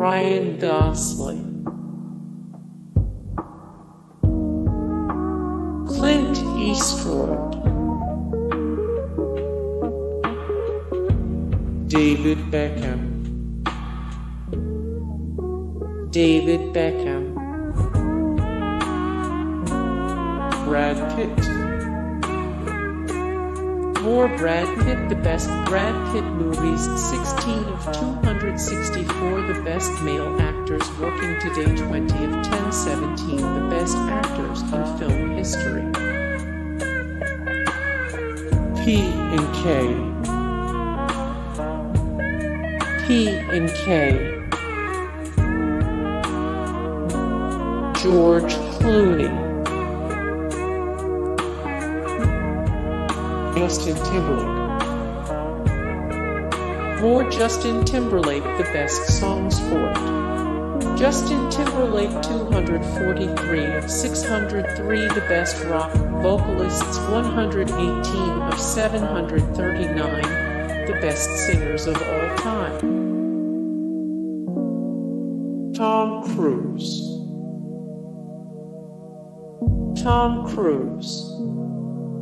Ryan Gosling, Clint Eastwood, David Beckham, David Beckham, Brad Pitt. More Brad Pitt The best Brad Pitt movies 16 of 264 The best male actors working today 20 of 1017 The best actors in film history. P and K. P and K. George Clooney Justin Timberlake. More Justin Timberlake, the best songs for it. Justin Timberlake 243 of 603 the best rock vocalists 118 of 739 the best singers of all time. Tom Cruise Tom Cruise